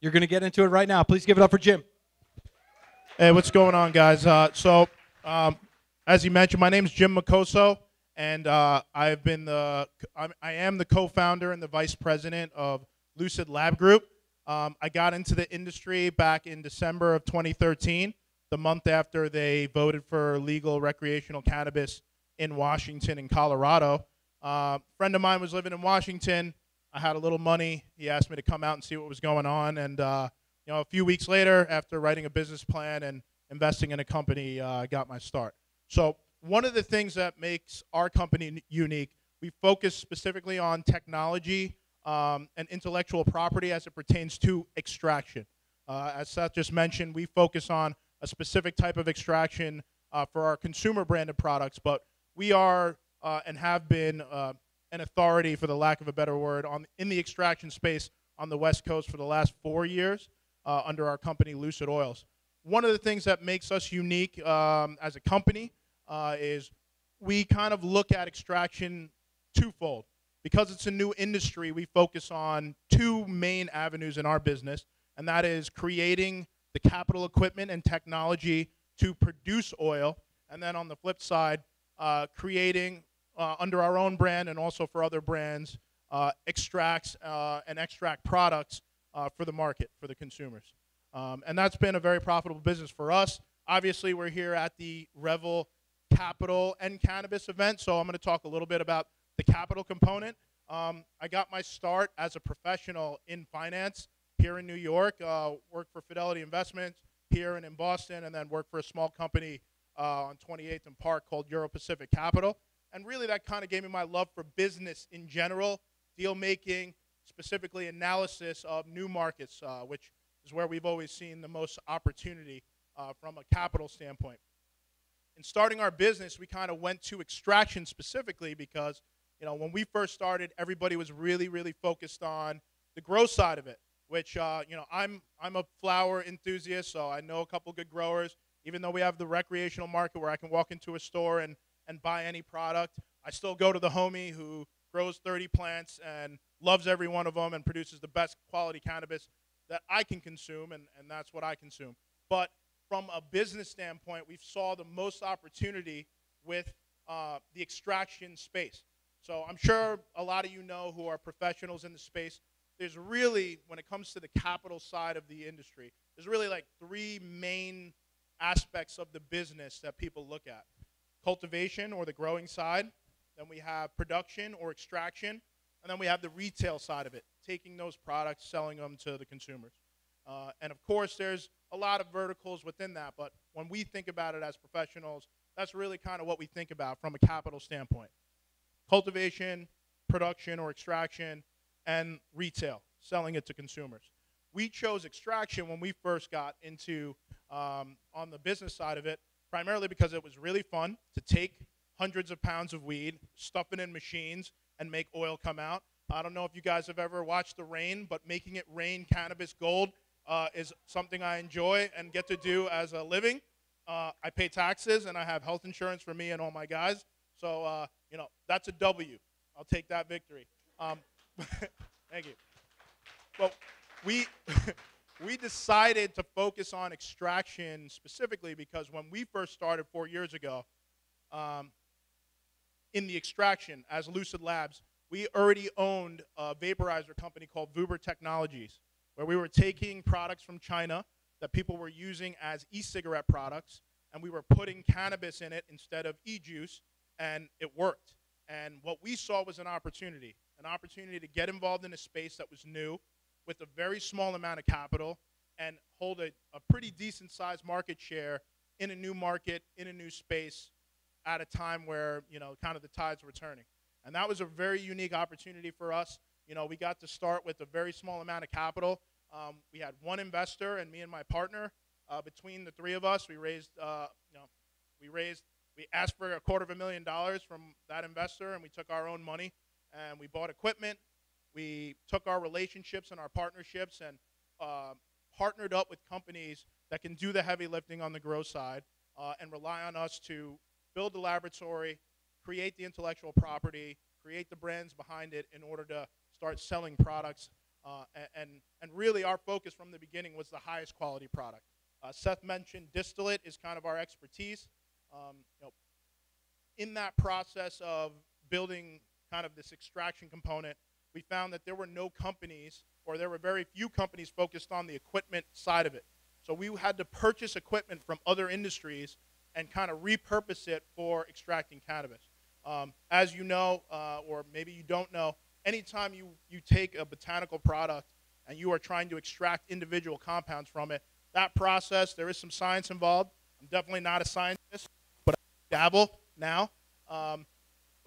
You're going to get into it right now. Please give it up for Jim. Hey, what's going on, guys? Uh, so, um, as you mentioned, my name is Jim Masoko, and uh, I've been the I'm, I am the co-founder and the vice president of Lucid Lab Group. Um, I got into the industry back in December of 2013, the month after they voted for legal recreational cannabis in Washington and Colorado. Uh, a friend of mine was living in Washington. I had a little money. He asked me to come out and see what was going on, and uh, you know, a few weeks later, after writing a business plan and investing in a company, uh, I got my start. So one of the things that makes our company unique, we focus specifically on technology um, and intellectual property as it pertains to extraction. Uh, as Seth just mentioned, we focus on a specific type of extraction uh, for our consumer branded products, but we are uh, and have been uh, an authority, for the lack of a better word, on in the extraction space on the West Coast for the last four years uh, under our company, Lucid Oils. One of the things that makes us unique um, as a company uh, is we kind of look at extraction twofold. Because it's a new industry, we focus on two main avenues in our business, and that is creating the capital equipment and technology to produce oil, and then on the flip side, uh, creating uh, under our own brand and also for other brands uh, extracts uh, and extract products uh, for the market, for the consumers. Um, and that's been a very profitable business for us. Obviously, we're here at the Revel Capital and Cannabis event, so I'm going to talk a little bit about the capital component. Um, I got my start as a professional in finance here in New York, uh, worked for Fidelity Investments here and in Boston, and then worked for a small company uh, on 28th and Park called Euro Pacific Capital. And really, that kind of gave me my love for business in general, deal making, specifically analysis of new markets, uh, which is where we've always seen the most opportunity uh, from a capital standpoint. In starting our business, we kind of went to extraction specifically because, you know, when we first started, everybody was really, really focused on the grow side of it. Which, uh, you know, I'm I'm a flower enthusiast, so I know a couple good growers. Even though we have the recreational market where I can walk into a store and and buy any product, I still go to the homie who grows 30 plants and loves every one of them and produces the best quality cannabis that I can consume, and, and that's what I consume. But from a business standpoint, we saw the most opportunity with uh, the extraction space. So I'm sure a lot of you know who are professionals in the space. There's really, when it comes to the capital side of the industry, there's really like three main aspects of the business that people look at cultivation or the growing side, then we have production or extraction, and then we have the retail side of it, taking those products, selling them to the consumers. Uh, and of course, there's a lot of verticals within that, but when we think about it as professionals, that's really kind of what we think about from a capital standpoint cultivation, production or extraction, and retail, selling it to consumers. We chose extraction when we first got into um, on the business side of it, primarily because it was really fun to take hundreds of pounds of weed, stuff it in machines, and make oil come out. I don't know if you guys have ever watched the rain, but making it rain cannabis gold uh, is something I enjoy and get to do as a living. Uh, I pay taxes and I have health insurance for me and all my guys. So, uh, you know, that's a W. I'll take that victory. Um, thank you. Well, we, we decided to focus on extraction specifically because when we first started four years ago, um, in the extraction as Lucid Labs, we already owned a vaporizer company called Vuber Technologies, where we were taking products from China that people were using as e-cigarette products, and we were putting cannabis in it instead of e-juice, and it worked. And what we saw was an opportunity, an opportunity to get involved in a space that was new, with a very small amount of capital, and hold a, a pretty decent sized market share in a new market, in a new space, at a time where you know kind of the tides were turning. And that was a very unique opportunity for us. You know we got to start with a very small amount of capital. Um, we had one investor and me and my partner uh, between the three of us. We raised uh, you know we raised we asked for a quarter of a million dollars from that investor and we took our own money and we bought equipment we took our relationships and our partnerships and uh, partnered up with companies that can do the heavy lifting on the grow side uh, and rely on us to build the laboratory, create the intellectual property, create the brands behind it in order to start selling products Uh, and, and really, our focus from the beginning was the highest quality product. Uh, Seth mentioned distillate is kind of our expertise. Um, you know, in that process of building kind of this extraction component, we found that there were no companies, or there were very few companies focused on the equipment side of it. So we had to purchase equipment from other industries and kind of repurpose it for extracting cannabis. Um, as you know, uh, or maybe you don't know, anytime you, you take a botanical product and you are trying to extract individual compounds from it, that process, there is some science involved. I'm definitely not a scientist, but I dabble now. Um,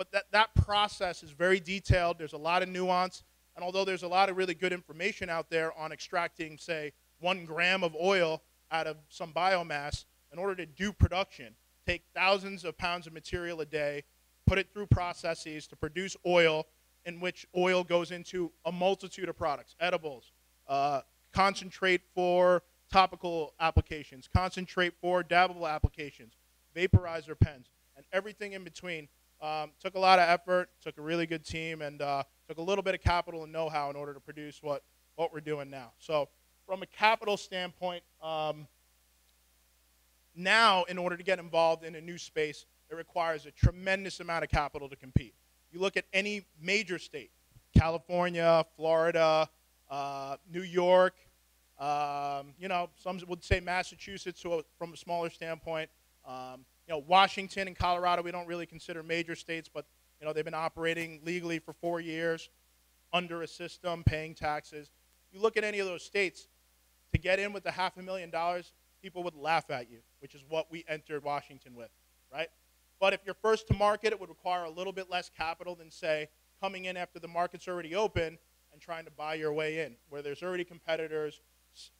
but that, that process is very detailed. There's a lot of nuance. And although there's a lot of really good information out there on extracting, say, one gram of oil out of some biomass, in order to do production, take thousands of pounds of material a day, put it through processes to produce oil, in which oil goes into a multitude of products, edibles, uh, concentrate for topical applications, concentrate for dabbable applications, vaporizer pens, and everything in between. Um, took a lot of effort, took a really good team, and uh, took a little bit of capital and know-how in order to produce what, what we're doing now. So from a capital standpoint, um, now in order to get involved in a new space, it requires a tremendous amount of capital to compete. You look at any major state, California, Florida, uh, New York, um, you know, some would say Massachusetts so from a smaller standpoint. Um, you know, Washington and Colorado, we don't really consider major states, but you know, they've been operating legally for four years under a system, paying taxes. You look at any of those states, to get in with the half a million dollars, people would laugh at you, which is what we entered Washington with, right? But if you're first to market, it would require a little bit less capital than, say, coming in after the market's already open and trying to buy your way in, where there's already competitors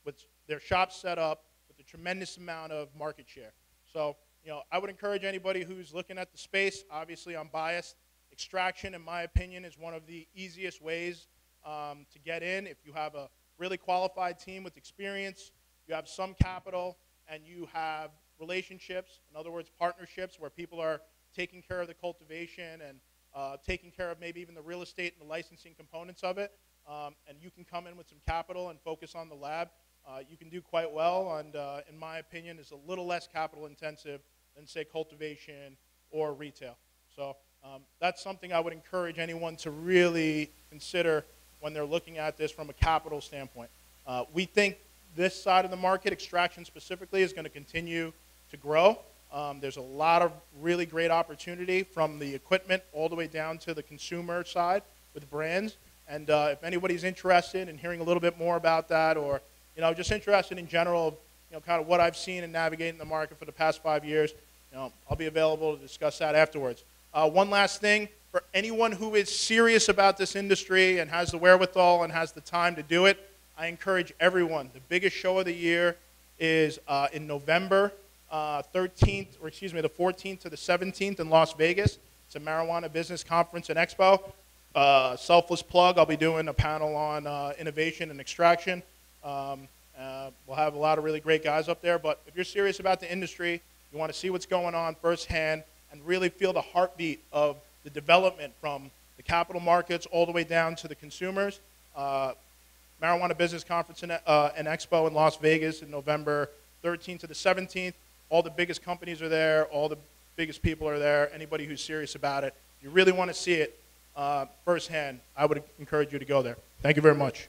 with their shops set up with a tremendous amount of market share. So, you know, I would encourage anybody who's looking at the space, obviously I'm biased, extraction, in my opinion, is one of the easiest ways um, to get in. If you have a really qualified team with experience, you have some capital, and you have relationships, in other words, partnerships where people are taking care of the cultivation and uh, taking care of maybe even the real estate and the licensing components of it, um, and you can come in with some capital and focus on the lab, uh, you can do quite well, and uh, in my opinion, is a little less capital intensive than, say, cultivation or retail. So um, that's something I would encourage anyone to really consider when they're looking at this from a capital standpoint. Uh, we think this side of the market, extraction specifically, is going to continue to grow. Um, there's a lot of really great opportunity from the equipment all the way down to the consumer side with brands. And uh, if anybody's interested in hearing a little bit more about that, or you know, just interested in general, know, kind of what I've seen and navigating the market for the past five years, you know, I'll be available to discuss that afterwards. Uh, one last thing for anyone who is serious about this industry and has the wherewithal and has the time to do it, I encourage everyone. The biggest show of the year is uh, in November uh, 13th, or excuse me, the 14th to the 17th in Las Vegas. It's a marijuana business conference and expo. Uh, selfless plug, I'll be doing a panel on uh, innovation and extraction. Um, uh, we'll have a lot of really great guys up there, but if you're serious about the industry, you want to see what's going on firsthand and really feel the heartbeat of the development from the capital markets all the way down to the consumers. Uh, Marijuana Business Conference and, uh, and Expo in Las Vegas in November 13th to the 17th. All the biggest companies are there. All the biggest people are there. Anybody who's serious about it. If you really want to see it uh, firsthand, I would encourage you to go there. Thank you very much.